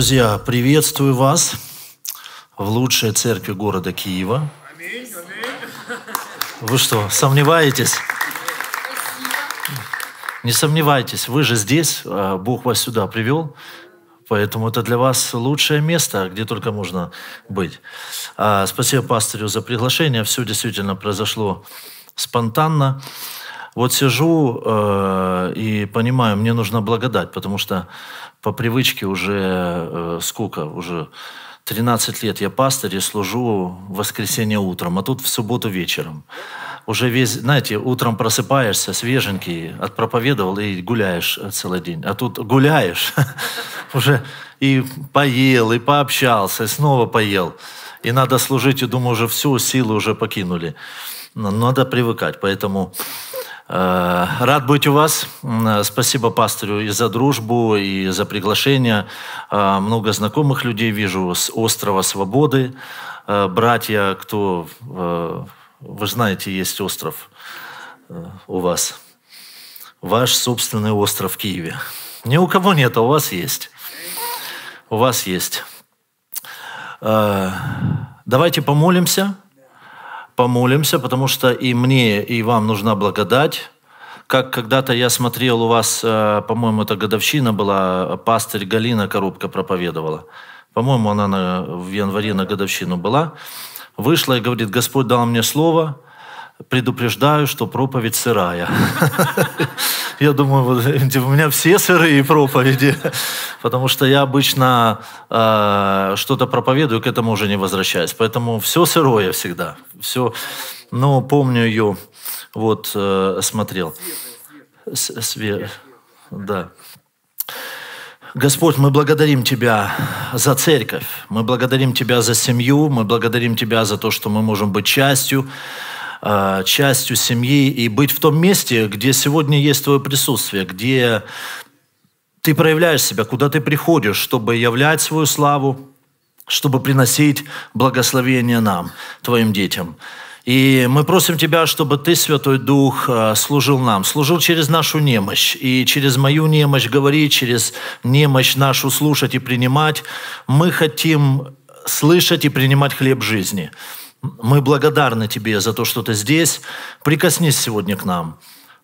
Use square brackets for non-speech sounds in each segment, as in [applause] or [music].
Друзья, приветствую вас в лучшей церкви города Киева. Вы что, сомневаетесь? Не сомневайтесь, вы же здесь, а Бог вас сюда привел, поэтому это для вас лучшее место, где только можно быть. А, спасибо пастырю за приглашение, все действительно произошло спонтанно. Вот сижу э, и понимаю, мне нужна благодать, потому что по привычке уже э, сколько, уже 13 лет я пастырь и служу в воскресенье утром, а тут в субботу вечером. Уже весь, знаете, утром просыпаешься свеженький, отпроповедовал и гуляешь целый день. А тут гуляешь, [laughs] уже и поел, и пообщался, и снова поел. И надо служить, и думаю, уже всю силу уже покинули. Но надо привыкать, поэтому Э, рад быть у вас. Спасибо пастору и за дружбу, и за приглашение. Э, много знакомых людей вижу с острова Свободы. Э, братья, кто... Вы знаете, есть остров у вас. Ваш собственный остров в Киеве. Ни у кого нет, а у вас есть. У вас есть. Давайте помолимся помолимся, потому что и мне, и вам нужна благодать. Как когда-то я смотрел у вас, э, по-моему, это годовщина была, пастырь Галина Коробка проповедовала. По-моему, она на, в январе на годовщину была. Вышла и говорит, Господь дал мне слово, предупреждаю, что проповедь сырая. [laughs] Я думаю, у меня все сырые проповеди, [laughs] потому что я обычно э, что-то проповедую, к этому уже не возвращаюсь. Поэтому все сырое всегда. Все, но помню ее, вот э, смотрел. Да. Господь, мы благодарим Тебя за церковь, мы благодарим Тебя за семью, мы благодарим Тебя за то, что мы можем быть частью а, частью семьи и быть в том месте, где сегодня есть твое присутствие, где ты проявляешь себя, куда ты приходишь, чтобы являть свою славу, чтобы приносить благословение нам, твоим детям. И мы просим Тебя, чтобы Ты, Святой Дух, а, служил нам, служил через нашу немощь, и через мою немощь говорить, через немощь нашу слушать и принимать. Мы хотим слышать и принимать хлеб жизни – мы благодарны Тебе за то, что Ты здесь. Прикоснись сегодня к нам.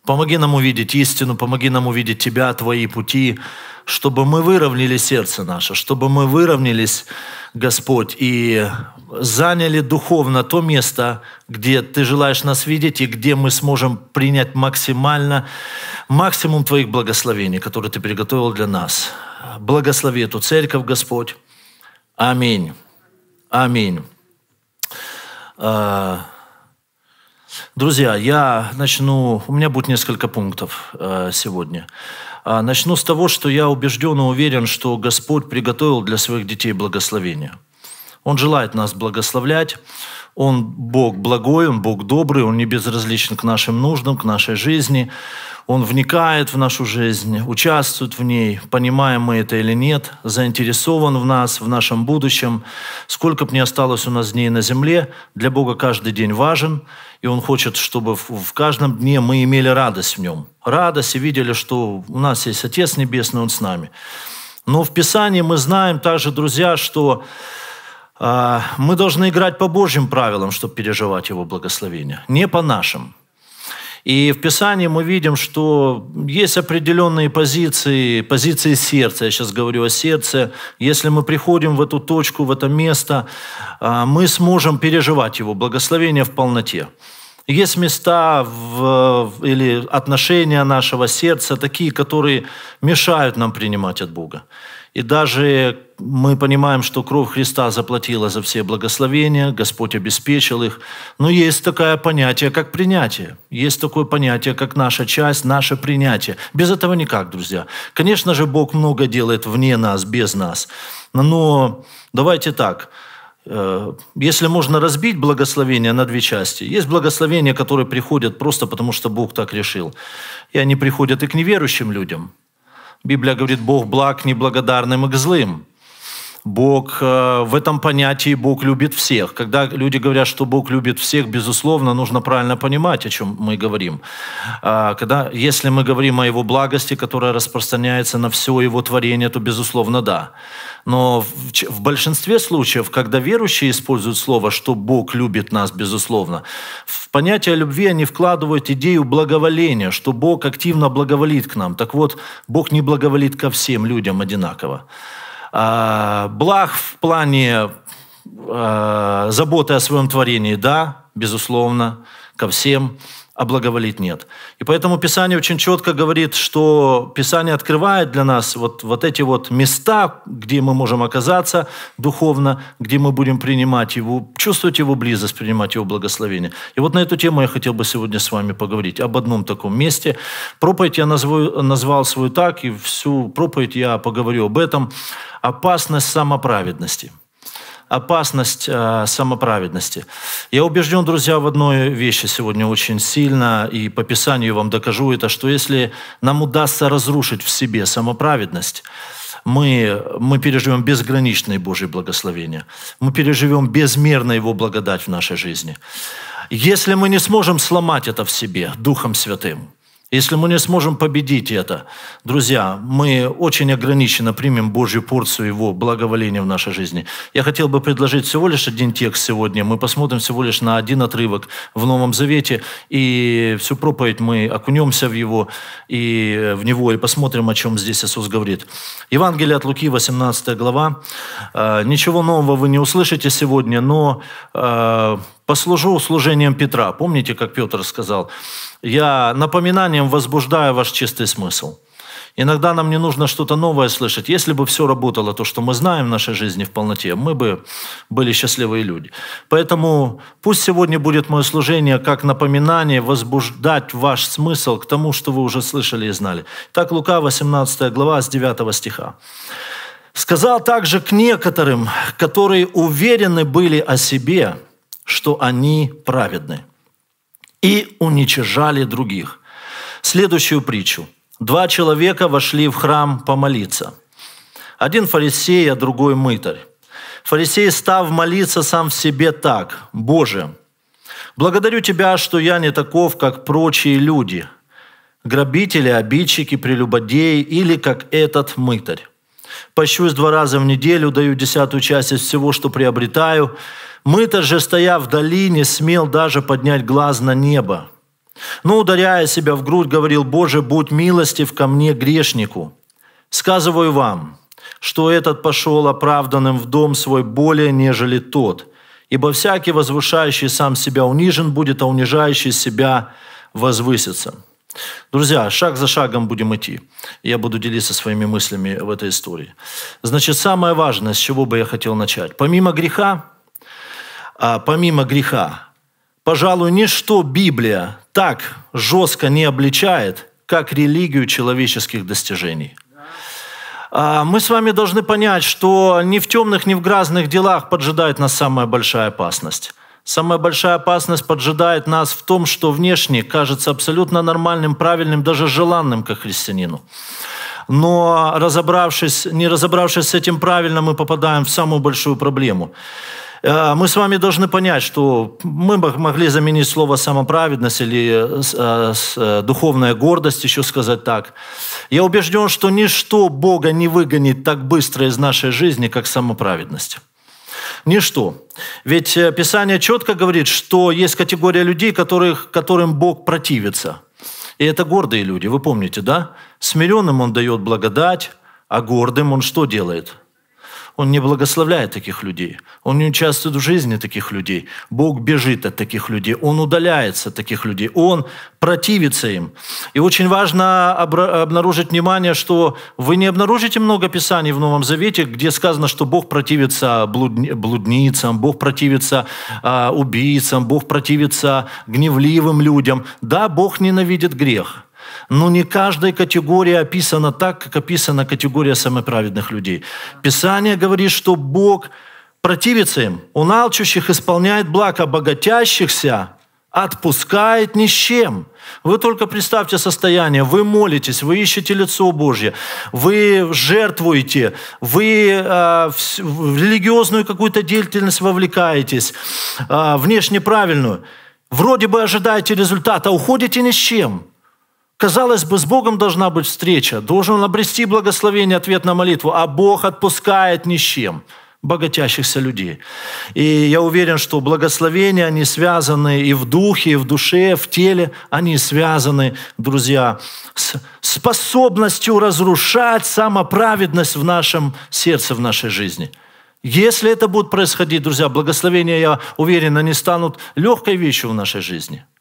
Помоги нам увидеть истину, помоги нам увидеть Тебя, Твои пути, чтобы мы выровняли сердце наше, чтобы мы выровнялись, Господь, и заняли духовно то место, где Ты желаешь нас видеть, и где мы сможем принять максимально, максимум Твоих благословений, которые Ты приготовил для нас. Благослови эту церковь, Господь. Аминь. Аминь. А, друзья, я начну, у меня будет несколько пунктов а, сегодня. А, начну с того, что я убежден и уверен, что Господь приготовил для своих детей благословение. Он желает нас благословлять. Он Бог благой, Он Бог добрый, Он не безразличен к нашим нуждам, к нашей жизни. Он вникает в нашу жизнь, участвует в ней, понимаем мы это или нет, заинтересован в нас, в нашем будущем. Сколько бы ни осталось у нас дней на земле, для Бога каждый день важен, и Он хочет, чтобы в каждом дне мы имели радость в нем. Радость и видели, что у нас есть Отец Небесный, Он с нами. Но в Писании мы знаем также, друзья, что мы должны играть по Божьим правилам, чтобы переживать Его благословение, не по нашим. И в Писании мы видим, что есть определенные позиции, позиции сердца. Я сейчас говорю о сердце. Если мы приходим в эту точку, в это место, а, мы сможем переживать его благословение в полноте. Есть места в, или отношения нашего сердца такие, которые мешают нам принимать от Бога. И даже мы понимаем, что кровь Христа заплатила за все благословения, Господь обеспечил их. Но есть такое понятие, как принятие. Есть такое понятие, как наша часть, наше принятие. Без этого никак, друзья. Конечно же, Бог много делает вне нас, без нас. Но давайте так. Э, если можно разбить благословение на две части, есть благословения, которые приходят просто потому, что Бог так решил. И они приходят и к неверующим людям – Библия говорит, Бог благ неблагодарным и к злым. Бог э, в этом понятии Бог любит всех. Когда люди говорят, что Бог любит всех, безусловно, нужно правильно понимать, о чем мы говорим. А, когда, если мы говорим о Его благости, которая распространяется на все Его творение, то, безусловно, да. Но в, в большинстве случаев, когда верующие используют слово, что Бог любит нас, безусловно, в понятие любви они вкладывают идею благоволения, что Бог активно благоволит к нам. Так вот, Бог не благоволит ко всем людям одинаково. А, благ в плане а, заботы о своем творении, да, безусловно, ко всем а благоволить нет. И поэтому Писание очень четко говорит, что Писание открывает для нас вот, вот эти вот места, где мы можем оказаться духовно, где мы будем принимать Его, чувствовать Его близость, принимать Его благословение. И вот на эту тему я хотел бы сегодня с вами поговорить, об одном таком месте. Проповедь я назвал, назвал свою так, и всю проповедь я поговорю об этом. Опасность самоправедности – опасность э, самоправедности. Я убежден, друзья, в одной вещи сегодня очень сильно, и по Писанию вам докажу это, что если нам удастся разрушить в себе самоправедность, мы, мы переживем безграничное Божье благословение. Мы переживем безмерно Его благодать в нашей жизни. Если мы не сможем сломать это в себе Духом Святым, если мы не сможем победить это, друзья, мы очень ограниченно примем Божью порцию Его благоволения в нашей жизни. Я хотел бы предложить всего лишь один текст сегодня. Мы посмотрим всего лишь на один отрывок в Новом Завете, и всю проповедь мы окунемся в его и в него и посмотрим, о чем здесь Иисус говорит. Евангелие от Луки, 18 глава. «Э, ничего нового вы не услышите сегодня, но э, послужу служением Петра. Помните, как Петр сказал? Я напоминанием возбуждаю ваш чистый смысл. Иногда нам не нужно что-то новое слышать. Если бы все работало, то, что мы знаем в нашей жизни в полноте, мы бы были счастливые люди. Поэтому пусть сегодня будет мое служение как напоминание возбуждать ваш смысл к тому, что вы уже слышали и знали. Так Лука, 18 глава, с 9 стиха. «Сказал также к некоторым, которые уверены были о себе, что они праведны, и уничижали других. Следующую притчу. Два человека вошли в храм помолиться. Один фарисей, а другой мытарь. Фарисей, став молиться сам в себе так, «Боже, благодарю Тебя, что я не таков, как прочие люди, грабители, обидчики, прелюбодеи или как этот мытарь. Пощусь два раза в неделю, даю десятую часть из всего, что приобретаю, мы-то же, стоя вдали, не смел даже поднять глаз на небо. Но, ударяя себя в грудь, говорил, «Боже, будь милостив ко мне, грешнику». Сказываю вам, что этот пошел оправданным в дом свой более, нежели тот. Ибо всякий, возвышающий сам себя, унижен будет, а унижающий себя возвысится». Друзья, шаг за шагом будем идти. Я буду делиться своими мыслями в этой истории. Значит, самое важное, с чего бы я хотел начать. Помимо греха, а, помимо греха. Пожалуй, ничто Библия так жестко не обличает, как религию человеческих достижений. А, мы с вами должны понять, что ни в темных, ни в грязных делах поджидает нас самая большая опасность. Самая большая опасность поджидает нас в том, что внешне кажется абсолютно нормальным, правильным, даже желанным как христианину. Но разобравшись, не разобравшись с этим правильно, мы попадаем в самую большую проблему. Э, мы с вами должны понять, что мы могли заменить слово самоправедность или э, э, духовная гордость, еще сказать так. Я убежден, что ничто Бога не выгонит так быстро из нашей жизни, как самоправедность. Ничто. Ведь Писание четко говорит, что есть категория людей, которых, которым Бог противится. И это гордые люди, вы помните, да? Смиренным Он дает благодать, а гордым Он что делает? Он не благословляет таких людей. Он не участвует в жизни таких людей. Бог бежит от таких людей. Он удаляется от таких людей. Он противится им. И очень важно обнаружить внимание, что вы не обнаружите много писаний в Новом Завете, где сказано, что Бог противится блудницам, Бог противится а, убийцам, Бог противится гневливым людям. Да, Бог ненавидит грех. Но не каждая категория описана так, как описана категория самоправедных людей. Писание говорит, что Бог противится им. Он алчущих исполняет благо, а богатящихся отпускает ни с чем. Вы только представьте состояние. Вы молитесь, вы ищете лицо Божье, вы жертвуете, вы э, в религиозную какую-то деятельность вовлекаетесь, э, внешне правильную. Вроде бы ожидаете результата, а уходите ни с чем. Казалось бы, с Богом должна быть встреча, должен обрести благословение, ответ на молитву, а Бог отпускает ни с чем богатящихся людей. И я уверен, что благословения, они связаны и в духе, и в душе, в теле, они связаны, друзья, с способностью разрушать самоправедность в нашем сердце, в нашей жизни. Если это будет происходить, друзья, благословения, я уверен, они станут легкой вещью в нашей жизни –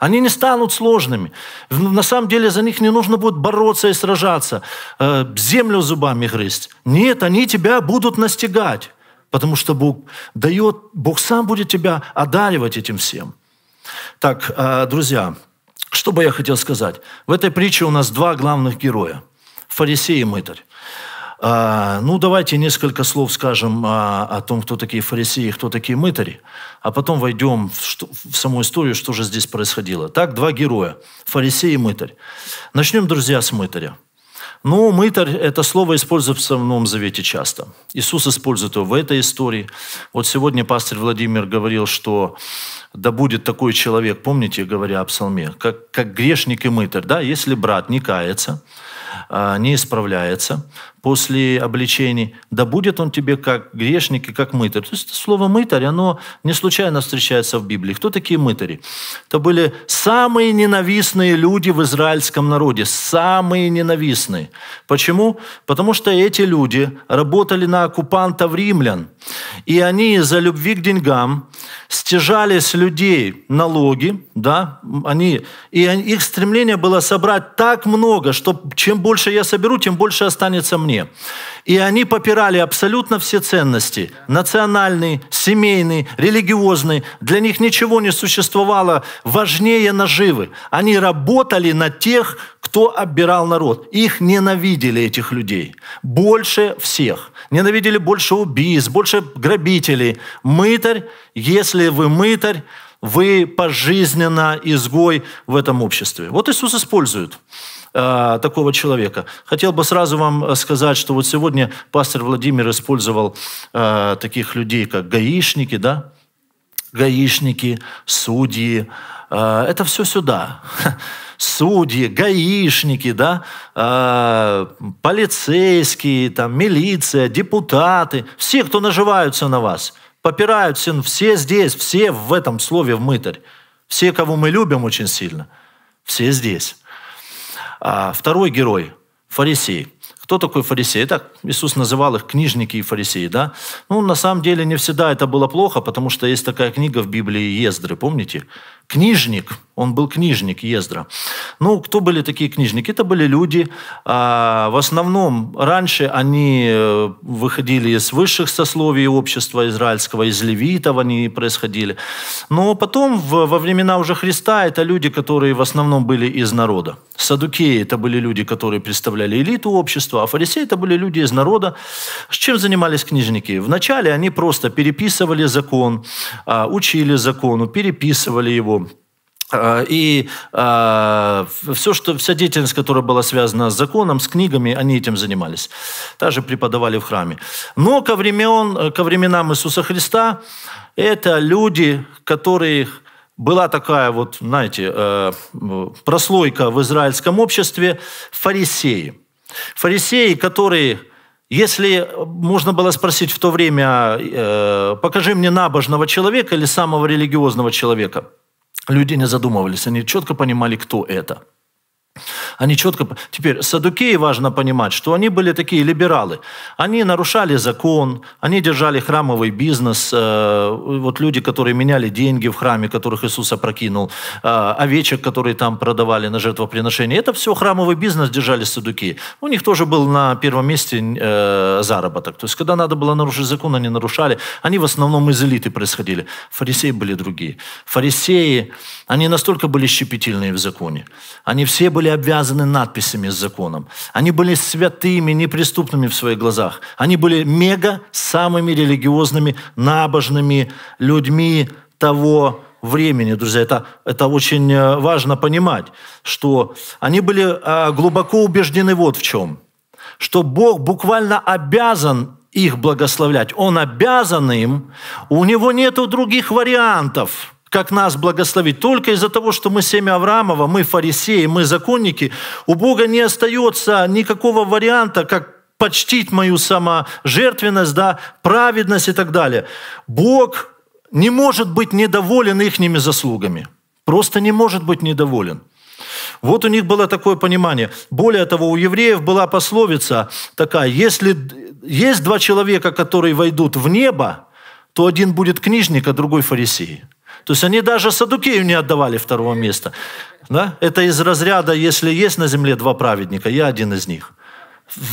они не станут сложными. На самом деле за них не нужно будет бороться и сражаться, э, землю зубами грызть. Нет, они тебя будут настигать, потому что Бог дает, Бог сам будет тебя одаривать этим всем. Так, э, друзья, что бы я хотел сказать? В этой притче у нас два главных героя – фарисей и мытарь. А, ну, давайте несколько слов скажем о, о том, кто такие фарисеи, кто такие мытари, а потом войдем в, саму историю, что же здесь происходило. Так, два героя – фарисей и мытарь. Начнем, друзья, с мытаря. Ну, мытарь – это слово используется в Новом Завете часто. Иисус использует его в этой истории. Вот сегодня пастор Владимир говорил, что да будет такой человек, помните, говоря о псалме, как, как грешник и мытарь. Да? Если брат не кается, а, не исправляется после обличений, да будет он тебе как грешник и как мытарь. То есть слово «мытарь», оно не случайно встречается в Библии. Кто такие мытари? Это были самые ненавистные люди в израильском народе, самые ненавистные. Почему? Потому что эти люди работали на оккупантов римлян, и они из-за любви к деньгам стяжали с людей налоги, да, они, и их стремление было собрать так много, что чем больше я соберу, тем больше останется мне. И они попирали абсолютно все ценности, национальные, семейные, религиозные. Для них ничего не существовало важнее наживы. Они работали на тех, кто оббирал народ. Их ненавидели, этих людей. Больше всех. Ненавидели больше убийц, больше грабителей. Мытарь, если вы мытарь, вы пожизненно изгой в этом обществе. Вот Иисус использует э, такого человека. Хотел бы сразу вам сказать, что вот сегодня пастор Владимир использовал э, таких людей, как гаишники, да, гаишники, судьи. Э, это все сюда. [laughs] Судьи, гаишники, да, э, полицейские, там, милиция, депутаты, все, кто наживаются на вас – попирают все, все здесь, все в этом слове в мытарь. Все, кого мы любим очень сильно, все здесь. А второй герой – фарисей. Кто такой фарисей? Так, Иисус называл их книжники и фарисеи, да? Ну, на самом деле, не всегда это было плохо, потому что есть такая книга в Библии Ездры, помните? Книжник, он был книжник Ездра. Ну, кто были такие книжники? Это были люди, а, в основном, раньше они э, выходили из высших сословий общества израильского, из левитов они происходили. Но потом, во времена уже Христа, это люди, которые в основном были из народа. Садукеи – это были люди, которые представляли элиту общества, а фарисеи – это были люди из народа. С чем занимались книжники? Вначале они просто переписывали закон, а, учили закону, переписывали его, и э, все, что, вся деятельность, которая была связана с законом, с книгами, они этим занимались. Также преподавали в храме. Но ко, времен, ко временам Иисуса Христа это люди, которые была такая вот, знаете, э, прослойка в израильском обществе фарисеи. Фарисеи, которые, если можно было спросить в то время, э, покажи мне набожного человека или самого религиозного человека, люди не задумывались, они четко понимали, кто это – они четко... Теперь, садукеи важно понимать, что они были такие либералы. Они нарушали закон, они держали храмовый бизнес. Э, вот люди, которые меняли деньги в храме, которых Иисус опрокинул, э, овечек, которые там продавали на жертвоприношение. Это все храмовый бизнес держали садукеи. У них тоже был на первом месте э, заработок. То есть, когда надо было нарушить закон, они нарушали. Они в основном из элиты происходили. Фарисеи были другие. Фарисеи, они настолько были щепетильные в законе. Они все были обвязаны надписями с законом. Они были святыми, неприступными в своих глазах. Они были мега самыми религиозными, набожными людьми того времени, друзья, это, это очень э, важно понимать, что они были э, глубоко убеждены вот в чем, что Бог буквально обязан их благословлять. Он обязан им, у него нет других вариантов, как нас благословить. Только из-за того, что мы семя Авраамова, мы фарисеи, мы законники, у Бога не остается никакого варианта, как почтить мою саможертвенность, да, праведность и так далее. Бог не может быть недоволен ихними заслугами. Просто не может быть недоволен. Вот у них было такое понимание. Более того, у евреев была пословица такая, если есть два человека, которые войдут в небо, то один будет книжник, а другой фарисей. То есть они даже Садукею не отдавали второго места. Да? Это из разряда, если есть на земле два праведника, я один из них.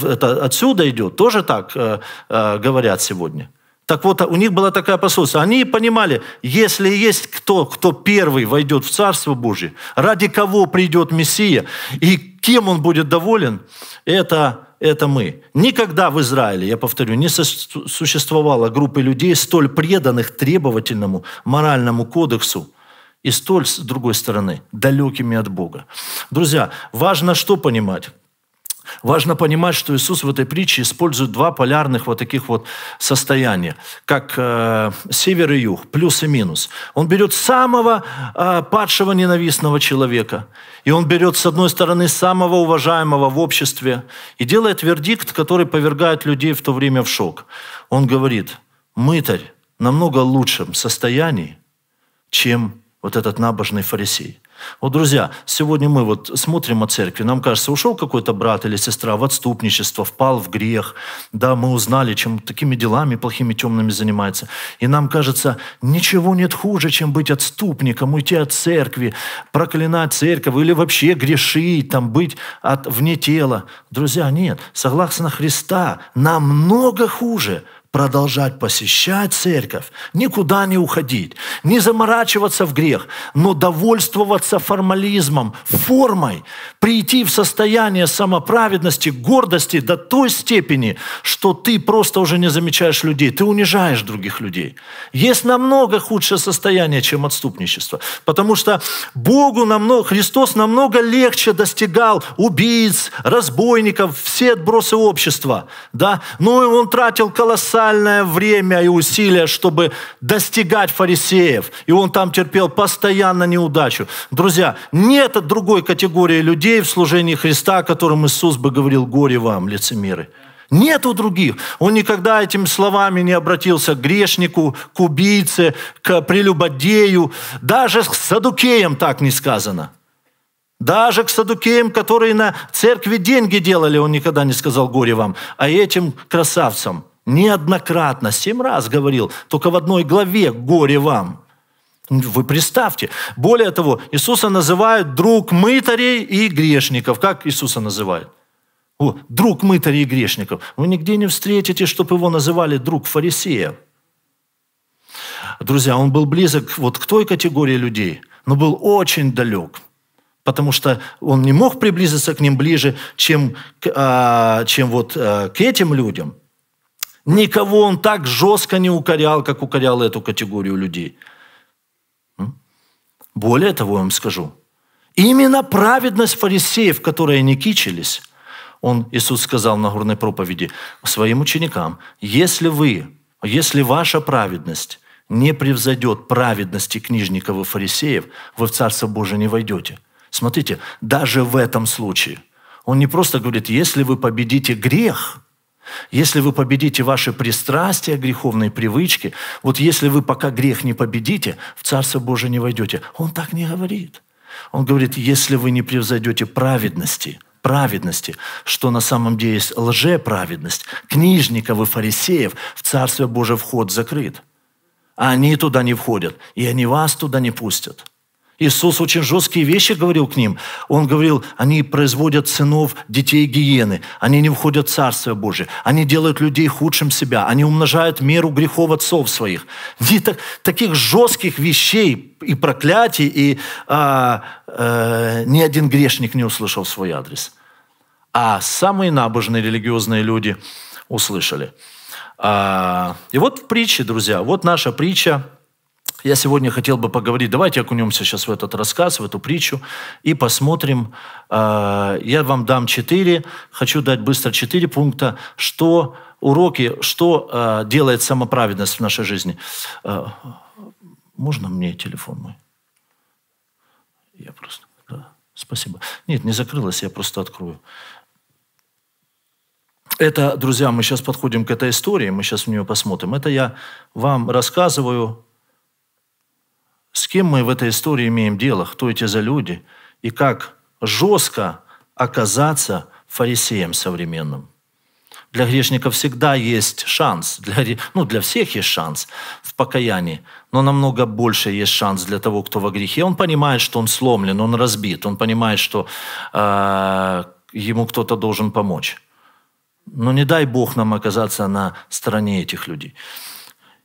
Это отсюда идет, тоже так э, э, говорят сегодня. Так вот, у них была такая пословица. Они понимали, если есть кто, кто первый войдет в Царство Божие, ради кого придет Мессия и кем он будет доволен, это, это мы. Никогда в Израиле, я повторю, не существовало группы людей, столь преданных требовательному моральному кодексу, и столь, с другой стороны, далекими от Бога. Друзья, важно что понимать? Важно понимать, что Иисус в этой притче использует два полярных вот таких вот состояния, как э, север и юг, плюс и минус. Он берет самого э, падшего ненавистного человека, и он берет, с одной стороны, самого уважаемого в обществе и делает вердикт, который повергает людей в то время в шок. Он говорит, мытарь намного лучшем состоянии, чем вот этот набожный фарисей. Вот, друзья, сегодня мы вот смотрим о церкви, нам кажется, ушел какой-то брат или сестра в отступничество, впал в грех, да, мы узнали, чем такими делами плохими, темными занимается. И нам кажется, ничего нет хуже, чем быть отступником, уйти от церкви, проклинать церковь или вообще грешить, там, быть от, вне тела. Друзья, нет, согласно Христа, намного хуже – продолжать посещать церковь, никуда не уходить, не заморачиваться в грех, но довольствоваться формализмом, формой, прийти в состояние самоправедности, гордости до той степени, что ты просто уже не замечаешь людей, ты унижаешь других людей. Есть намного худшее состояние, чем отступничество, потому что Богу намного, Христос намного легче достигал убийц, разбойников, все отбросы общества, да, но Он тратил колоссальные колоссальное время и усилия, чтобы достигать фарисеев. И он там терпел постоянно неудачу. Друзья, нет другой категории людей в служении Христа, о котором Иисус бы говорил, горе вам, лицемеры. Нету других. Он никогда этими словами не обратился к грешнику, к убийце, к прелюбодею. Даже к садукеям так не сказано. Даже к садукеям, которые на церкви деньги делали, он никогда не сказал горе вам, а этим красавцам – Неоднократно, семь раз говорил, только в одной главе «Горе вам». Вы представьте. Более того, Иисуса называют друг мытарей и грешников. Как Иисуса называют? О, друг мытарей и грешников. Вы нигде не встретите, чтобы его называли друг фарисеев. Друзья, он был близок вот к той категории людей, но был очень далек потому что он не мог приблизиться к ним ближе, чем, а, чем вот а, к этим людям – Никого он так жестко не укорял, как укорял эту категорию людей. Более того, я вам скажу, именно праведность фарисеев, которые не кичились, он, Иисус сказал на горной проповеди своим ученикам, если вы, если ваша праведность не превзойдет праведности книжников и фарисеев, вы в Царство Божие не войдете. Смотрите, даже в этом случае он не просто говорит, если вы победите грех – если вы победите ваши пристрастия, греховные привычки, вот если вы пока грех не победите, в Царство Божие не войдете. Он так не говорит. Он говорит, если вы не превзойдете праведности, праведности, что на самом деле есть лжеправедность, книжников и фарисеев, в Царствие Божие вход закрыт. А они туда не входят, и они вас туда не пустят. Иисус очень жесткие вещи говорил к ним. Он говорил, они производят сынов детей гиены, они не входят в Царствие Божие, они делают людей худшим себя, они умножают меру грехов отцов своих. Не так, таких жестких вещей и проклятий, и а, а, ни один грешник не услышал свой адрес. А самые набожные религиозные люди услышали. А, и вот в друзья, вот наша притча – Я сегодня хотел бы поговорить, давайте окунемся сейчас в этот рассказ, в эту притчу и посмотрим. Э, я вам дам четыре, хочу дать быстро четыре пункта, что уроки, что э, делает самоправедность в нашей жизни. Э, можно мне телефон мой? Я просто... Да, спасибо. Нет, не закрылась, я просто открою. Это, друзья, мы сейчас подходим к этой истории, мы сейчас в нее посмотрим. Это я вам рассказываю с кем мы в этой истории имеем дело, кто эти за люди, и как жестко оказаться фарисеем современным. Для грешников всегда есть шанс, для, ну, для всех есть шанс в покаянии, но намного больше есть шанс для того, кто во грехе. Он понимает, что он сломлен, он разбит, он понимает, что э, ему кто-то должен помочь. Но не дай Бог нам оказаться на стороне этих людей.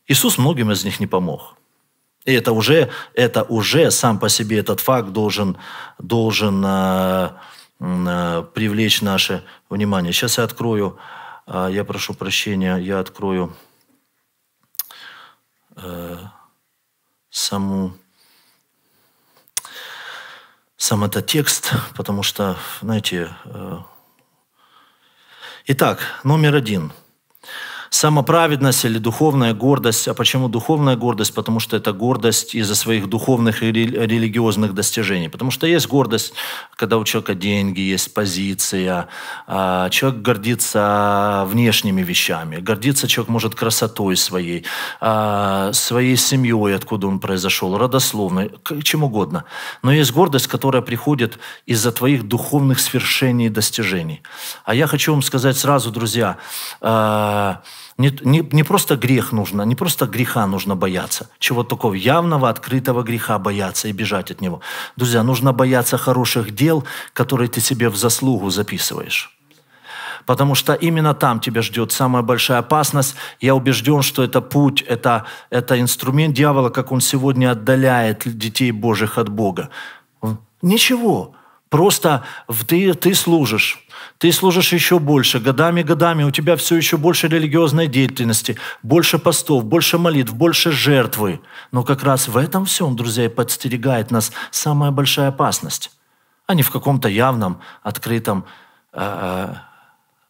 Иисус многим из них не помог. И это уже, это уже сам по себе этот факт должен, должен э, э, привлечь наше внимание. Сейчас я открою, э, я прошу прощения, я открою э, саму, сам этот текст, потому что, знаете, э, итак, номер один – самоправедность или духовная гордость. А почему духовная гордость? Потому что это гордость из-за своих духовных и религиозных достижений. Потому что есть гордость, когда у человека деньги, есть позиция, а, человек гордится внешними вещами, гордится человек может красотой своей, а, своей семьей, откуда он произошел, родословной, чем угодно. Но есть гордость, которая приходит из-за твоих духовных свершений и достижений. А я хочу вам сказать сразу, друзья, а, не, не, не просто грех нужно, не просто греха нужно бояться, чего такого явного, открытого греха бояться и бежать от него. Друзья, нужно бояться хороших дел, которые ты себе в заслугу записываешь. Потому что именно там тебя ждет самая большая опасность. Я убежден, что это путь, это, это инструмент дьявола, как он сегодня отдаляет детей Божьих от Бога. Ничего. Просто ты, ты служишь. Ты служишь еще больше, годами, годами, у тебя все еще больше религиозной деятельности, больше постов, больше молитв, больше жертвы. Но как раз в этом всем, друзья, и подстерегает нас самая большая опасность, а не в каком-то явном, открытом э,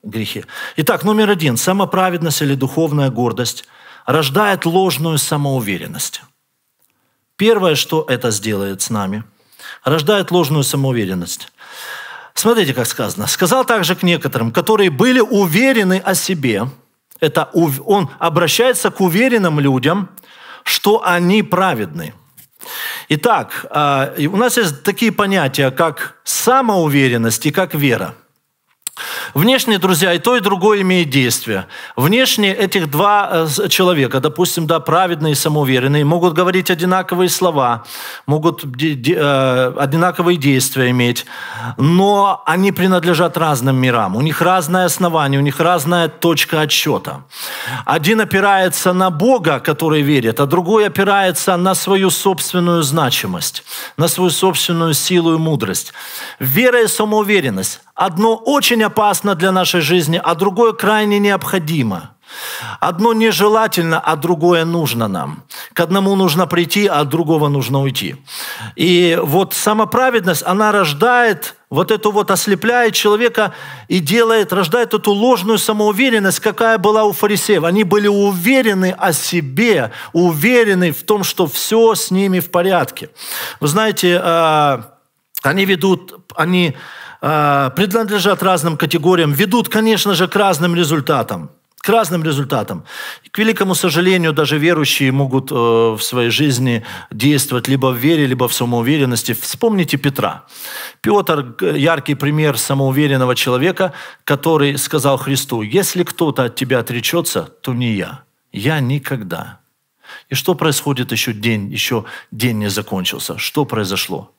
грехе. Итак, номер один. Самоправедность или духовная гордость рождает ложную самоуверенность. Первое, что это сделает с нами, рождает ложную самоуверенность. Смотрите, как сказано. «Сказал также к некоторым, которые были уверены о себе». Это он обращается к уверенным людям, что они праведны. Итак, а, у нас есть такие понятия, как самоуверенность и как вера – Внешне, друзья, и то, и другое имеет действие. Внешне этих два э, человека, допустим, да, праведные и самоуверенные, могут говорить одинаковые слова, могут э, одинаковые действия иметь, но они принадлежат разным мирам. У них разное основание, у них разная точка отсчета. Один опирается на Бога, который верит, а другой опирается на свою собственную значимость, на свою собственную силу и мудрость. Вера и самоуверенность Одно очень опасно для нашей жизни, а другое крайне необходимо. Одно нежелательно, а другое нужно нам. К одному нужно прийти, а от другого нужно уйти. И вот самоправедность, она рождает вот эту вот ослепляет человека и делает, рождает эту ложную самоуверенность, какая была у фарисеев. Они были уверены о себе, уверены в том, что все с ними в порядке. Вы знаете, а, они ведут, они принадлежат разным категориям, ведут, конечно же, к разным результатам. К разным результатам. к великому сожалению, даже верующие могут э, в своей жизни действовать либо в вере, либо в самоуверенности. Вспомните Петра. Петр – яркий пример самоуверенного человека, который сказал Христу, «Если кто-то от тебя отречется, то не я. Я никогда». И что происходит еще день, еще день не закончился? Что произошло?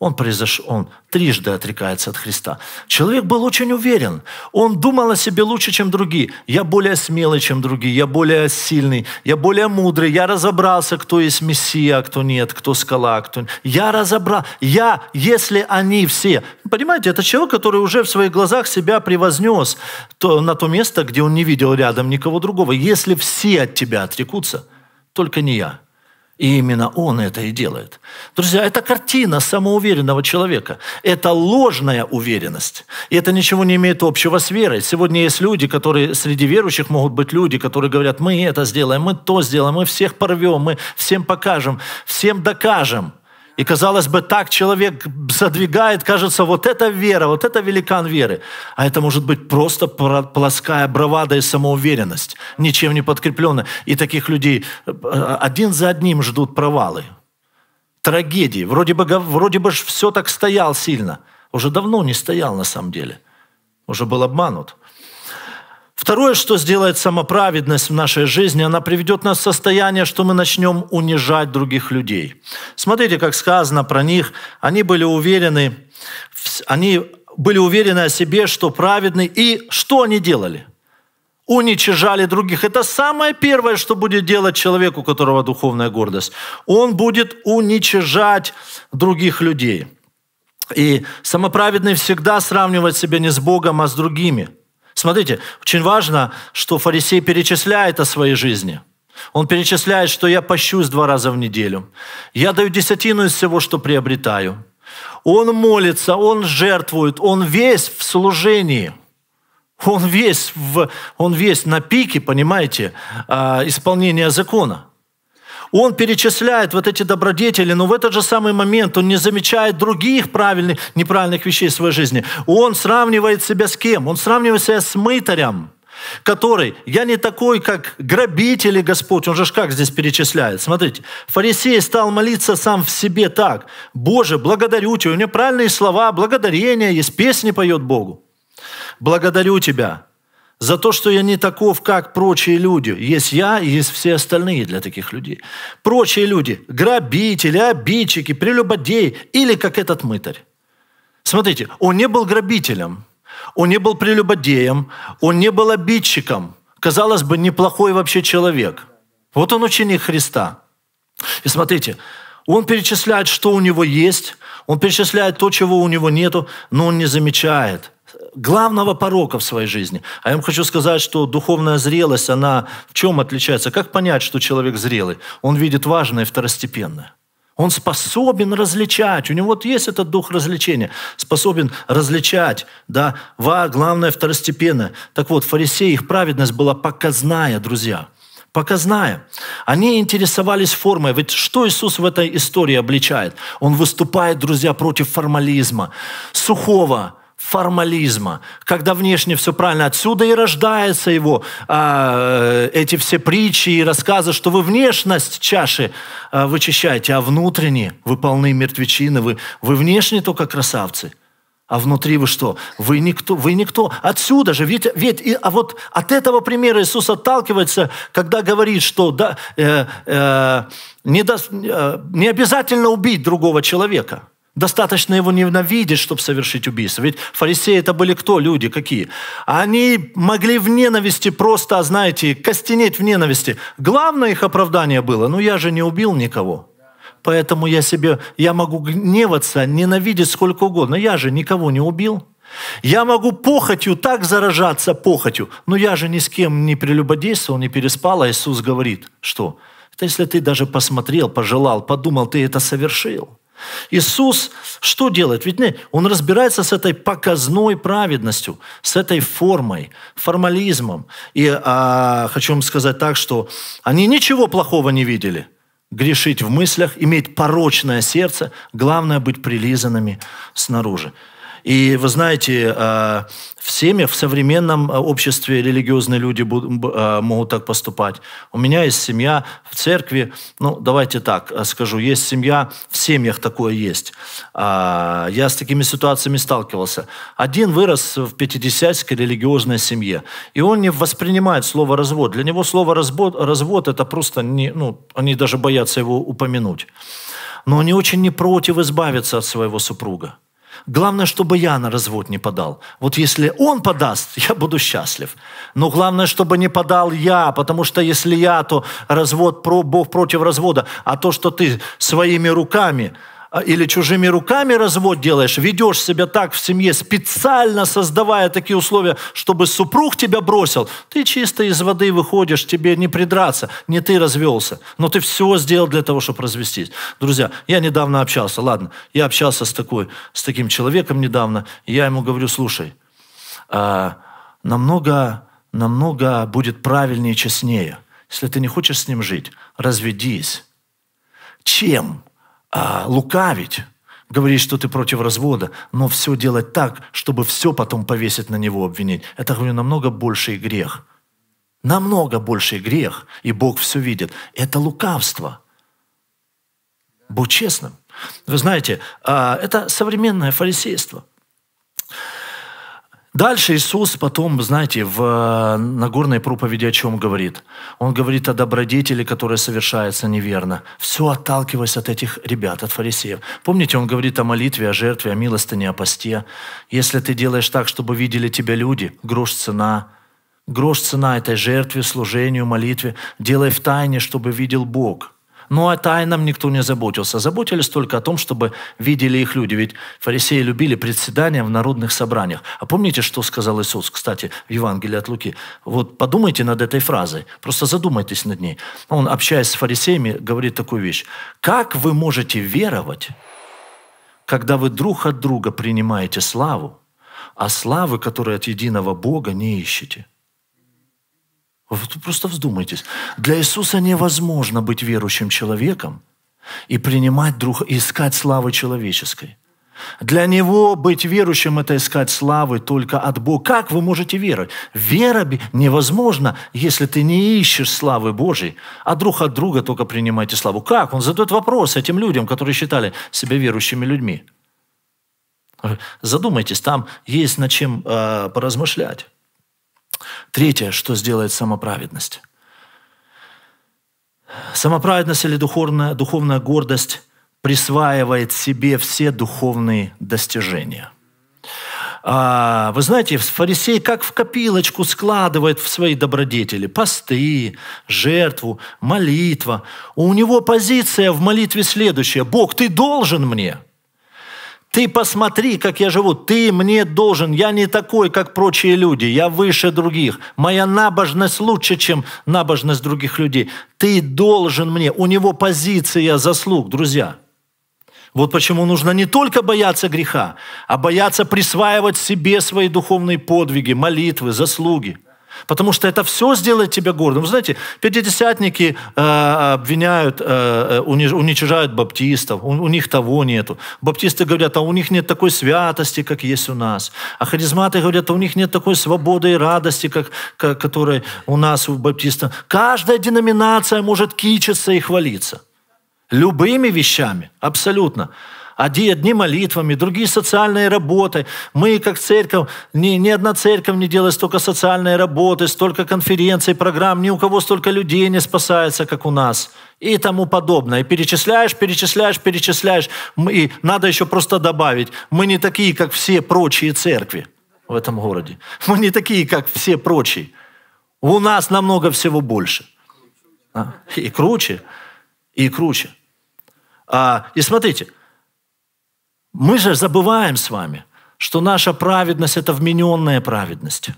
Он, произош... он трижды отрекается от Христа. Человек был очень уверен. Он думал о себе лучше, чем другие. Я более смелый, чем другие. Я более сильный. Я более мудрый. Я разобрался, кто есть Мессия, а кто нет, кто скала, а кто... Я разобрал. Я, если они все... Понимаете, это человек, который уже в своих глазах себя превознес то, на то место, где он не видел рядом никого другого. Если все от тебя отрекутся, только не я. И именно он это и делает. Друзья, это картина самоуверенного человека. Это ложная уверенность. И это ничего не имеет общего с верой. Сегодня есть люди, которые, среди верующих могут быть люди, которые говорят, мы это сделаем, мы то сделаем, мы всех порвем, мы всем покажем, всем докажем. И, казалось бы, так человек задвигает, кажется, вот это вера, вот это великан веры. А это может быть просто плоская бравада и самоуверенность, ничем не подкрепленная. И таких людей э, один за одним ждут провалы, трагедии. Вроде бы, вроде бы все так стоял сильно. Уже давно не стоял на самом деле. Уже был обманут. Второе, что сделает самоправедность в нашей жизни, она приведет нас в состояние, что мы начнем унижать других людей. Смотрите, как сказано про них. Они были уверены, они были уверены о себе, что праведны. И что они делали? Уничижали других. Это самое первое, что будет делать человек, у которого духовная гордость. Он будет уничижать других людей. И самоправедный всегда сравнивает себя не с Богом, а с другими – Смотрите, очень важно, что фарисей перечисляет о своей жизни. Он перечисляет, что я пощусь два раза в неделю. Я даю десятину из всего, что приобретаю. Он молится, он жертвует, он весь в служении. Он весь, в, он весь на пике, понимаете, а, исполнения закона. Он перечисляет вот эти добродетели, но в этот же самый момент он не замечает других правильных, неправильных вещей в своей жизни. Он сравнивает себя с кем? Он сравнивает себя с мытарем, который, я не такой, как грабитель и Господь, он же как здесь перечисляет. Смотрите, фарисей стал молиться сам в себе так. Боже, благодарю Тебя. У него правильные слова, благодарение есть, песни поет Богу. Благодарю Тебя за то, что я не таков, как прочие люди. Есть я и есть все остальные для таких людей. Прочие люди – грабители, обидчики, прелюбодеи или как этот мытарь. Смотрите, он не был грабителем, он не был прелюбодеем, он не был обидчиком. Казалось бы, неплохой вообще человек. Вот он ученик Христа. И смотрите, он перечисляет, что у него есть, он перечисляет то, чего у него нету, но он не замечает – главного порока в своей жизни. А я вам хочу сказать, что духовная зрелость, она в чем отличается? Как понять, что человек зрелый? Он видит важное и второстепенное. Он способен различать. У него вот есть этот дух развлечения. Способен различать, да, ва, главное второстепенное. Так вот, фарисеи, их праведность была показная, друзья. Показная. Они интересовались формой. Ведь что Иисус в этой истории обличает? Он выступает, друзья, против формализма, сухого, формализма, когда внешне все правильно. Отсюда и рождается его а, эти все притчи и рассказы, что вы внешность чаши а, вычищаете, а внутренне вы полны мертвечины, вы, вы внешне только красавцы. А внутри вы что? Вы никто, вы никто. Отсюда же, ведь, ведь и, а вот от этого примера Иисус отталкивается, когда говорит, что да, э, э, не, до, э, не обязательно убить другого человека. Достаточно его ненавидеть, чтобы совершить убийство. Ведь фарисеи это были кто? Люди какие? Они могли в ненависти просто, знаете, костенеть в ненависти. Главное их оправдание было, ну я же не убил никого. Поэтому я себе, я могу гневаться, ненавидеть сколько угодно. Я же никого не убил. Я могу похотью так заражаться похотью, но я же ни с кем не прелюбодействовал, не переспал, а Иисус говорит, что? Это если ты даже посмотрел, пожелал, подумал, ты это совершил. Иисус что делает? Ведь не, Он разбирается с этой показной праведностью, с этой формой, формализмом. И а, хочу вам сказать так, что они ничего плохого не видели. Грешить в мыслях, иметь порочное сердце, главное быть прилизанными снаружи. И вы знаете, э, в семьях, в современном э, обществе религиозные люди э, могут так поступать. У меня есть семья в церкви, ну, давайте так скажу, есть семья, в семьях такое есть. А, я с такими ситуациями сталкивался. Один вырос в пятидесятской религиозной семье, и он не воспринимает слово «развод». Для него слово «развод», развод это просто, не, ну, они даже боятся его упомянуть. Но они очень не против избавиться от своего супруга. Главное, чтобы я на развод не подал. Вот если он подаст, я буду счастлив. Но главное, чтобы не подал я, потому что если я, то развод, Бог против развода. А то, что ты своими руками или чужими руками развод делаешь, ведешь себя так в семье, специально создавая такие условия, чтобы супруг тебя бросил, ты чисто из воды выходишь, тебе не придраться, не ты развелся, но ты все сделал для того, чтобы развестись. Друзья, я недавно общался, ладно, я общался с, такой, с таким человеком недавно, и я ему говорю, слушай, а, намного, намного будет правильнее и честнее, если ты не хочешь с ним жить, разведись. Чем? А, лукавить, говорить, что ты против развода, но все делать так, чтобы все потом повесить на него обвинить. Это, говорю, намного больший грех. Намного больший грех, и Бог все видит. Это лукавство. Будь честным. Вы знаете, а, это современное фарисейство. Дальше Иисус потом, знаете, в Нагорной проповеди о чем говорит? Он говорит о добродетели, которая совершается неверно. Все отталкиваясь от этих ребят, от фарисеев. Помните, он говорит о молитве, о жертве, о милостыне, о посте. Если ты делаешь так, чтобы видели тебя люди, грош цена. Грош цена этой жертве, служению, молитве. Делай в тайне, чтобы видел Бог. Ну, о тайном никто не заботился. Заботились только о том, чтобы видели их люди. Ведь фарисеи любили председания в народных собраниях. А помните, что сказал Иисус, кстати, в Евангелии от Луки? Вот подумайте над этой фразой. Просто задумайтесь над ней. Он, общаясь с фарисеями, говорит такую вещь. «Как вы можете веровать, когда вы друг от друга принимаете славу, а славы, которые от единого Бога, не ищете?» Вы просто вздумайтесь. Для Иисуса невозможно быть верующим человеком и принимать друг, искать славы человеческой. Для него быть верующим – это искать славы только от Бога. Как вы можете веровать? Вера невозможно, если ты не ищешь славы Божьей, а друг от друга только принимаете славу. Как? Он задает вопрос этим людям, которые считали себя верующими людьми. Задумайтесь, там есть над чем э, поразмышлять. Третье, что сделает самоправедность. Самоправедность или духовная, духовная гордость присваивает себе все духовные достижения. А, вы знаете, фарисей как в копилочку складывает в свои добродетели посты, жертву, молитва. У него позиция в молитве следующая. Бог, ты должен мне – ты посмотри, как я живу. Ты мне должен. Я не такой, как прочие люди. Я выше других. Моя набожность лучше, чем набожность других людей. Ты должен мне. У него позиция заслуг, друзья. Вот почему нужно не только бояться греха, а бояться присваивать себе свои духовные подвиги, молитвы, заслуги – Потому что это все сделает тебя гордым. Вы знаете, пятидесятники э, обвиняют, э, уничижают баптистов, у, у них того нету. Баптисты говорят, а у них нет такой святости, как есть у нас. А харизматы говорят, а у них нет такой свободы и радости, как, как, которой у нас у баптистов. Каждая деноминация может кичиться и хвалиться. Любыми вещами, абсолютно. Одни молитвами, другие социальной работой. Мы, как церковь, ни, ни одна церковь не делает столько социальной работы, столько конференций, программ, ни у кого столько людей не спасается, как у нас. И тому подобное. И перечисляешь, перечисляешь, перечисляешь. И надо еще просто добавить. Мы не такие, как все прочие церкви в этом городе. Мы не такие, как все прочие. У нас намного всего больше. А? И круче, и круче. А, и смотрите – мы же забываем с вами, что наша праведность – это вмененная праведность.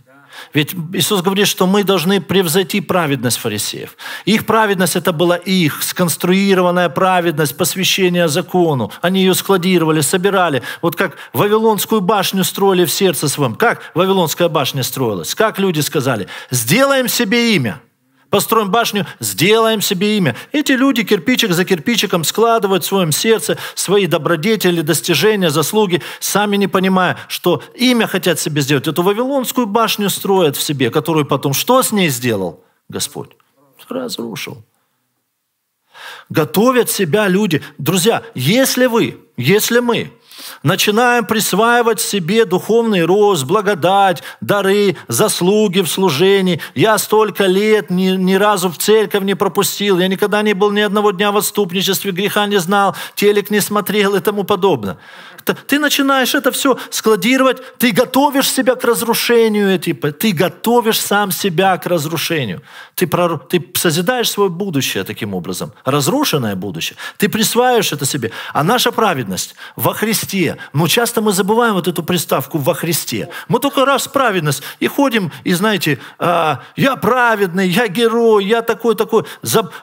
Ведь Иисус говорит, что мы должны превзойти праведность фарисеев. Их праведность – это была их сконструированная праведность, посвящение закону. Они ее складировали, собирали. Вот как Вавилонскую башню строили в сердце своем. Как Вавилонская башня строилась? Как люди сказали? «Сделаем себе имя» построим башню, сделаем себе имя. Эти люди кирпичик за кирпичиком складывают в своем сердце свои добродетели, достижения, заслуги, сами не понимая, что имя хотят себе сделать. Эту Вавилонскую башню строят в себе, которую потом что с ней сделал Господь? Разрушил. Готовят себя люди. Друзья, если вы, если мы начинаем присваивать себе духовный рост, благодать, дары, заслуги в служении. Я столько лет ни, ни разу в церковь не пропустил, я никогда не был ни одного дня в отступничестве, греха не знал, телек не смотрел и тому подобное. Ты начинаешь это все складировать, ты готовишь себя к разрушению, типа, ты готовишь сам себя к разрушению. Ты, ты созидаешь свое будущее таким образом, разрушенное будущее. Ты присваиваешь это себе. А наша праведность во Христе. Но часто мы забываем вот эту приставку во Христе. Мы только раз праведность и ходим, и знаете, а, я праведный, я герой, я такой-такой.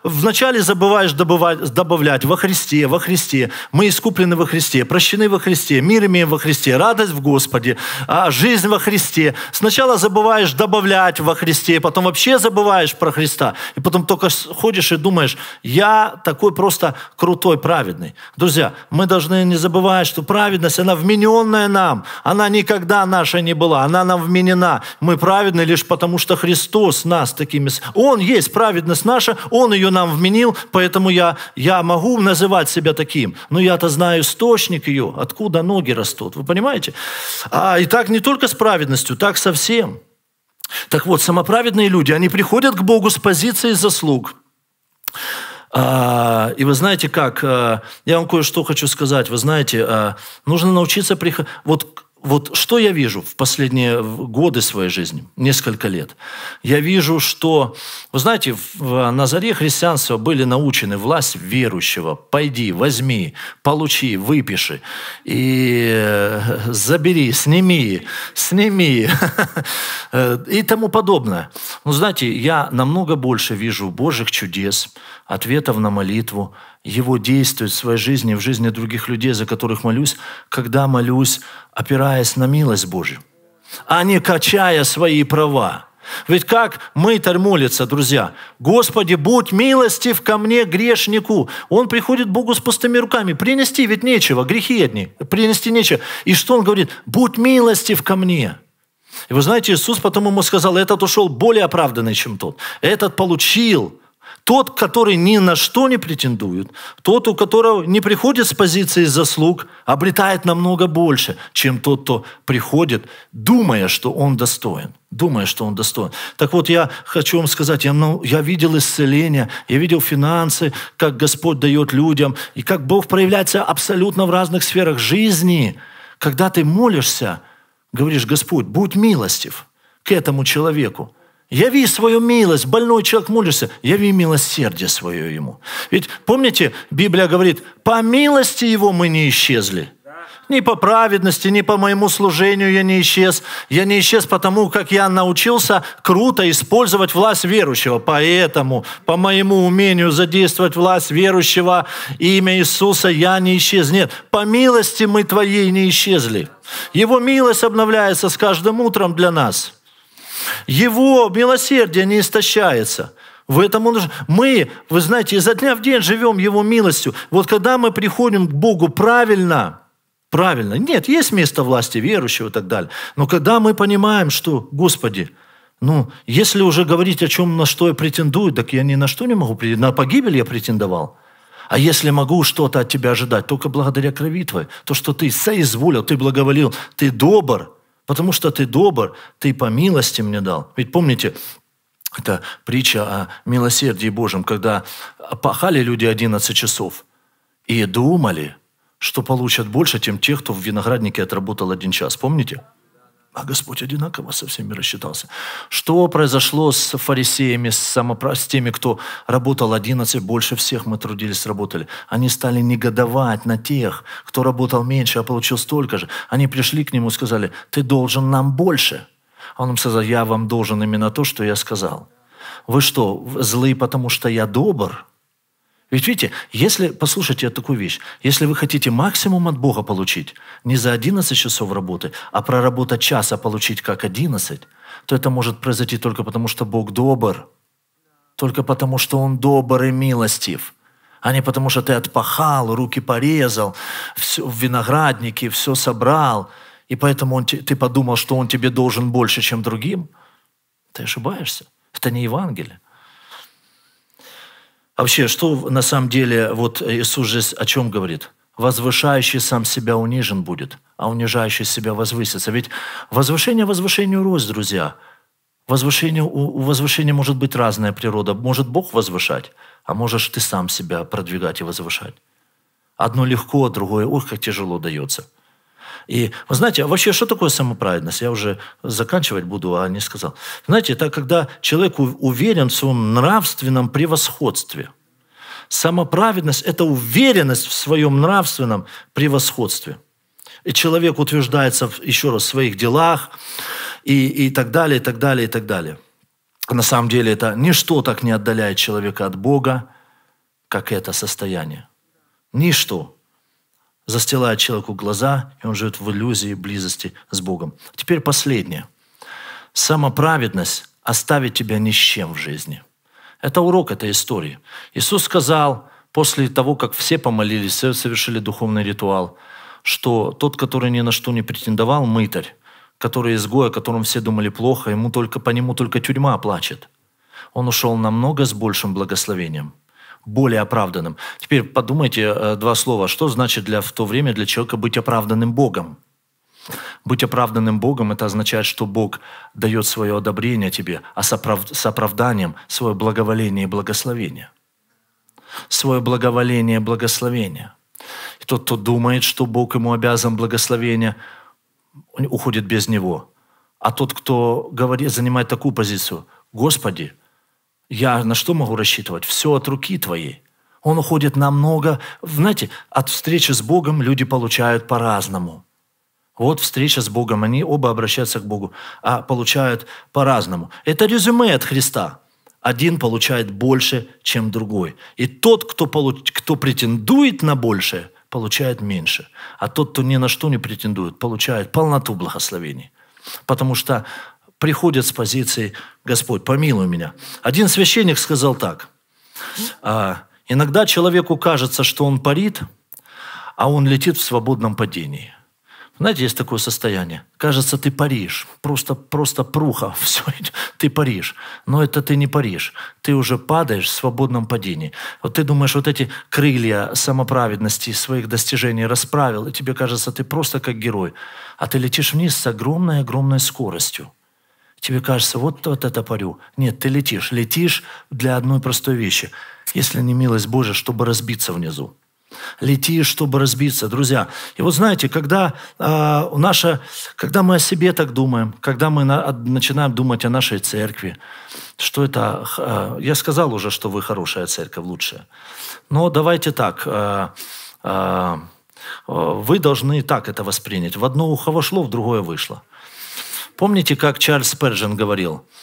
Вначале забываешь добывать, добавлять во Христе, во Христе. Мы искуплены во Христе, прощены во Христе, мир имеем во Христе, радость в Господе, а, жизнь во Христе. Сначала забываешь добавлять во Христе, потом вообще забываешь про Христа. И потом только ходишь и думаешь, я такой просто крутой, праведный. Друзья, мы должны не забывать, что праведность, она вмененная нам. Она никогда наша не была, она нам вменена. Мы праведны лишь потому, что Христос нас такими... Он есть праведность наша, Он ее нам вменил, поэтому я, я могу называть себя таким. Но я-то знаю источник ее, откуда ноги растут. Вы понимаете? А, и так не только с праведностью, так со всем. Так вот, самоправедные люди, они приходят к Богу с позиции заслуг. А, и вы знаете как, а, я вам кое-что хочу сказать. Вы знаете, а, нужно научиться приходить... Вот вот что я вижу в последние годы своей жизни, несколько лет? Я вижу, что, вы знаете, на заре христианства были научены власть верующего. Пойди, возьми, получи, выпиши и э, забери, сними, сними [laughs] и тому подобное. Но знаете, я намного больше вижу Божьих чудес, ответов на молитву, его действует в своей жизни, в жизни других людей, за которых молюсь, когда молюсь, опираясь на милость Божью, а не качая свои права. Ведь как мытарь молится, друзья, «Господи, будь милостив ко мне, грешнику». Он приходит к Богу с пустыми руками. Принести ведь нечего, грехи одни, принести нечего. И что он говорит? «Будь милостив ко мне». И вы знаете, Иисус потом ему сказал, этот ушел более оправданный, чем тот. Этот получил тот, который ни на что не претендует, тот, у которого не приходит с позиции заслуг, обретает намного больше, чем тот, кто приходит, думая, что он достоин. Думая, что он достоин. Так вот, я хочу вам сказать, я, ну, я видел исцеление, я видел финансы, как Господь дает людям, и как Бог проявляется абсолютно в разных сферах жизни. Когда ты молишься, говоришь, Господь, будь милостив к этому человеку. Яви свою милость. Больной человек молится, яви милосердие свое ему. Ведь помните, Библия говорит, по милости его мы не исчезли. Ни по праведности, ни по моему служению я не исчез. Я не исчез потому, как я научился круто использовать власть верующего. Поэтому, по моему умению задействовать власть верующего, имя Иисуса я не исчез. Нет, по милости мы Твоей не исчезли. Его милость обновляется с каждым утром для нас – его милосердие не истощается. В этом он... Мы, вы знаете, изо дня в день живем Его милостью. Вот когда мы приходим к Богу правильно, правильно, нет, есть место власти верующего и так далее, но когда мы понимаем, что, Господи, ну, если уже говорить о чем, на что я претендую, так я ни на что не могу претендовать. На погибель я претендовал. А если могу что-то от тебя ожидать, только благодаря крови твоей, то, что ты соизволил, ты благоволил, ты добр – Потому что ты добр, ты по милости мне дал. Ведь помните, это притча о милосердии Божьем, когда пахали люди 11 часов и думали, что получат больше, чем те, кто в винограднике отработал один час. Помните? А Господь одинаково со всеми рассчитался. Что произошло с фарисеями, с, самопра... с теми, кто работал 11, больше всех мы трудились, работали. Они стали негодовать на тех, кто работал меньше, а получил столько же. Они пришли к нему и сказали, ты должен нам больше. А он им сказал, я вам должен именно то, что я сказал. Вы что, злые, потому что я добр? Ведь видите, если, послушайте такую вещь, если вы хотите максимум от Бога получить, не за 11 часов работы, а проработать час, а получить как 11, то это может произойти только потому, что Бог добр, только потому, что Он добр и милостив, а не потому, что ты отпахал, руки порезал, все, в винограднике все собрал, и поэтому он, ты подумал, что Он тебе должен больше, чем другим. Ты ошибаешься. Это не Евангелие. А вообще, что на самом деле вот Иисус же о чем говорит? Возвышающий сам себя унижен будет, а унижающий себя возвысится. Ведь возвышение возвышению рост, друзья. Возвышение, у возвышения может быть разная природа. Может Бог возвышать, а можешь ты сам себя продвигать и возвышать. Одно легко, другое, ох, как тяжело дается. И вы знаете, а вообще, что такое самоправедность? Я уже заканчивать буду, а не сказал. Знаете, это когда человек уверен в своем нравственном превосходстве – Самоправедность – это уверенность в своем нравственном превосходстве. И человек утверждается, еще раз, в своих делах и, и так далее, и так далее, и так далее. На самом деле это ничто так не отдаляет человека от Бога, как это состояние. Ничто застилает человеку глаза, и он живет в иллюзии близости с Богом. Теперь последнее. Самоправедность оставит тебя ни с чем в жизни – это урок этой истории. Иисус сказал, после того, как все помолились, совершили духовный ритуал, что тот, который ни на что не претендовал, мытарь, который изгой, о котором все думали плохо, ему только, по нему только тюрьма плачет. Он ушел намного с большим благословением, более оправданным. Теперь подумайте э, два слова. Что значит для, в то время для человека быть оправданным Богом? Быть оправданным Богом – это означает, что Бог дает свое одобрение тебе, а с, оправ... с оправданием свое благоволение и благословение. Свое благоволение и благословение. И тот, кто думает, что Бог ему обязан благословение, уходит без него. А тот, кто говорит, занимает такую позицию, «Господи, я на что могу рассчитывать? Все от руки Твоей». Он уходит намного... Знаете, от встречи с Богом люди получают по-разному – вот встреча с Богом, они оба обращаются к Богу, а получают по-разному. Это резюме от Христа. Один получает больше, чем другой. И тот, кто, получ... кто претендует на большее, получает меньше. А тот, кто ни на что не претендует, получает полноту благословений. Потому что приходят с позиции «Господь, помилуй меня». Один священник сказал так. «А, «Иногда человеку кажется, что он парит, а он летит в свободном падении». Знаете, есть такое состояние. Кажется, ты паришь. Просто, просто пруха. [laughs] Все, ты паришь. Но это ты не паришь. Ты уже падаешь в свободном падении. Вот ты думаешь, вот эти крылья самоправедности своих достижений расправил, и тебе кажется, ты просто как герой. А ты летишь вниз с огромной-огромной скоростью. Тебе кажется, вот, вот это парю. Нет, ты летишь. Летишь для одной простой вещи. Если не милость Божия, чтобы разбиться внизу летишь, чтобы разбиться, друзья. И вот знаете, когда, э, наша, когда мы о себе так думаем, когда мы на, начинаем думать о нашей церкви, что это... Э, я сказал уже, что вы хорошая церковь, лучшая. Но давайте так. Э, э, вы должны так это воспринять. В одно ухо вошло, в другое вышло. Помните, как Чарльз Перджин говорил –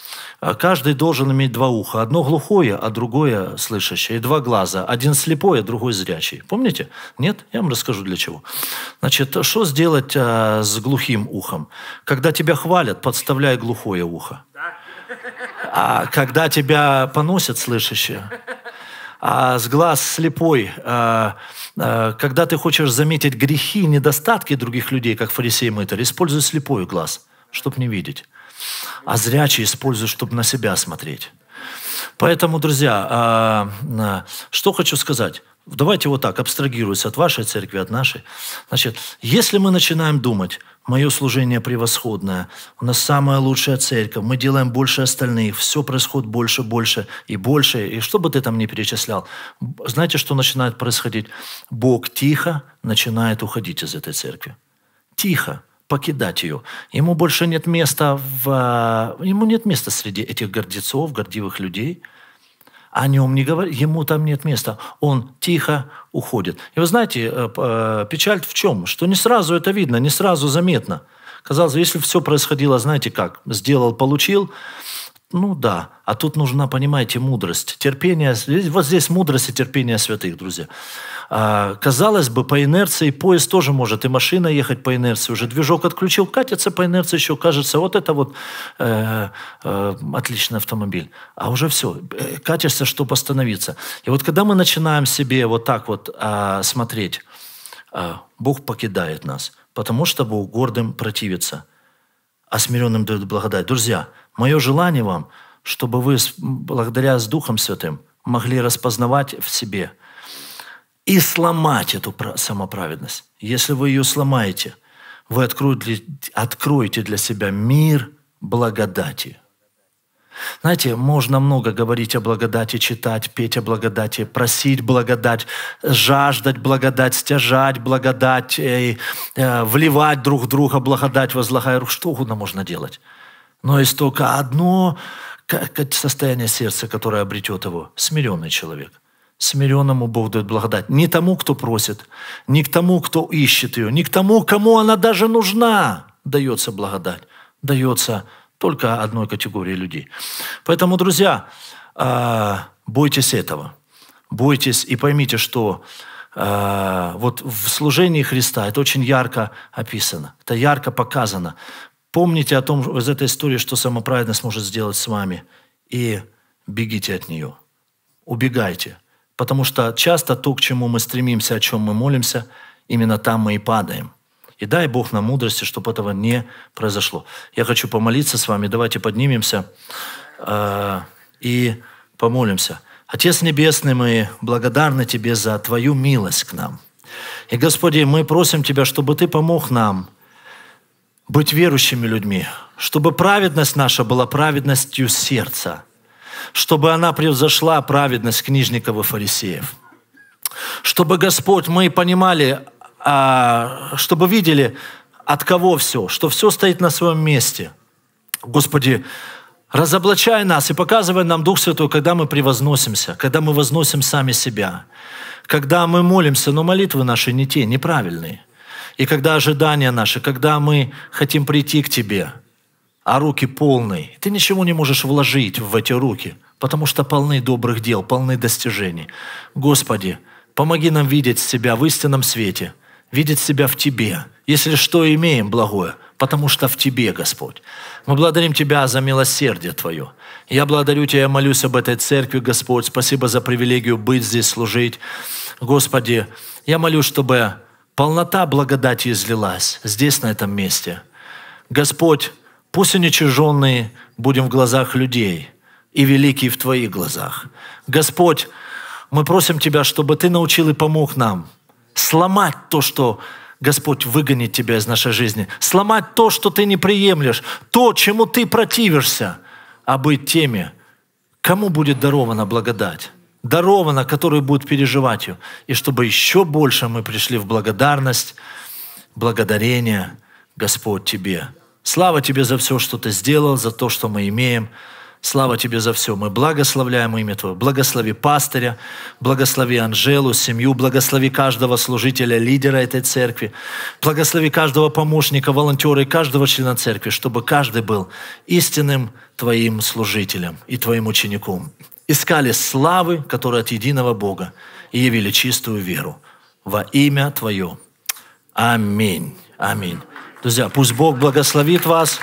а каждый должен иметь два уха. Одно глухое, а другое слышащее. И два глаза. Один слепой, а другой зрячий. Помните? Нет? Я вам расскажу для чего. Значит, что сделать а, с глухим ухом? Когда тебя хвалят, подставляй глухое ухо. А когда тебя поносят слышащее, а с глаз слепой, а, а, когда ты хочешь заметить грехи, недостатки других людей, как фарисей мытарь, используй слепой глаз, чтобы не видеть а зрячий используют, чтобы на себя смотреть. Поэтому, друзья, а, а, что хочу сказать. Давайте вот так, абстрагируясь от вашей церкви, от нашей. Значит, если мы начинаем думать, мое служение превосходное, у нас самая лучшая церковь, мы делаем больше остальных, все происходит больше, больше и больше, и что бы ты там ни перечислял, знаете, что начинает происходить? Бог тихо начинает уходить из этой церкви. Тихо покидать ее. Ему больше нет места, в, ему нет места среди этих гордецов, гордивых людей. О нем не говорят, ему там нет места. Он тихо уходит. И вы знаете, э, э, печаль в чем? Что не сразу это видно, не сразу заметно. Казалось, если все происходило, знаете как, сделал, получил, ну да, а тут нужна, понимаете, мудрость, терпение. Вот здесь мудрость и терпение святых, друзья. А, казалось бы, по инерции поезд тоже может, и машина ехать по инерции. Уже движок отключил, катится по инерции еще, кажется, вот это вот э, э, отличный автомобиль. А уже все, э, катишься, чтобы остановиться. И вот когда мы начинаем себе вот так вот э, смотреть, э, Бог покидает нас, потому что Бог гордым противится, а смиренным дает благодать. Друзья, мое желание вам, чтобы вы благодаря с Духом Святым могли распознавать в себе – и сломать эту самоправедность. Если вы ее сломаете, вы откроете, откроете для себя мир благодати. Знаете, можно много говорить о благодати, читать, петь о благодати, просить благодать, жаждать благодать, стяжать благодать, э, э, вливать друг в друга благодать, возлагая руку. Что угодно можно делать. Но есть только одно состояние сердца, которое обретет его. Смиренный человек. Смиренному Бог дает благодать. Не тому, кто просит, не к тому, кто ищет ее, не к тому, кому она даже нужна, дается благодать. Дается только одной категории людей. Поэтому, друзья, а, бойтесь этого. Бойтесь и поймите, что а, вот в служении Христа это очень ярко описано, это ярко показано. Помните о том из этой истории, что самоправедность может сделать с вами, и бегите от нее, убегайте. Потому что часто то, к чему мы стремимся, о чем мы молимся, именно там мы и падаем. И дай Бог нам мудрости, чтобы этого не произошло. Я хочу помолиться с вами. Давайте поднимемся э, и помолимся. Отец Небесный, мы благодарны Тебе за Твою милость к нам. И, Господи, мы просим Тебя, чтобы Ты помог нам быть верующими людьми, чтобы праведность наша была праведностью сердца, чтобы она превзошла праведность книжников и фарисеев. Чтобы, Господь, мы понимали, чтобы видели, от кого все, что все стоит на своем месте. Господи, разоблачай нас и показывай нам Дух Святой, когда мы превозносимся, когда мы возносим сами себя, когда мы молимся, но молитвы наши не те, неправильные. И когда ожидания наши, когда мы хотим прийти к Тебе, а руки полные, ты ничего не можешь вложить в эти руки, потому что полны добрых дел, полны достижений. Господи, помоги нам видеть себя в истинном свете – видеть себя в Тебе. Если что имеем благое, потому что в Тебе, Господь. Мы благодарим Тебя за милосердие Твое. Я благодарю Тебя, я молюсь об этой церкви, Господь. Спасибо за привилегию быть здесь, служить. Господи, я молюсь, чтобы полнота благодати излилась здесь, на этом месте. Господь, пусть уничиженные будем в глазах людей и великие в Твоих глазах. Господь, мы просим Тебя, чтобы Ты научил и помог нам – сломать то, что Господь выгонит тебя из нашей жизни, сломать то, что ты не приемлешь, то, чему ты противишься, а быть теми, кому будет дарована благодать, дарована, который будет переживать ее, и чтобы еще больше мы пришли в благодарность, благодарение, Господь Тебе. Слава Тебе за все, что Ты сделал, за то, что мы имеем. Слава Тебе за все. Мы благословляем имя Твое. Благослови пастыря, благослови Анжелу, семью, благослови каждого служителя, лидера этой церкви, благослови каждого помощника, волонтера и каждого члена церкви, чтобы каждый был истинным Твоим служителем и Твоим учеником. Искали славы, которые от единого Бога, и явили чистую веру во имя Твое. Аминь. Аминь. Друзья, пусть Бог благословит вас.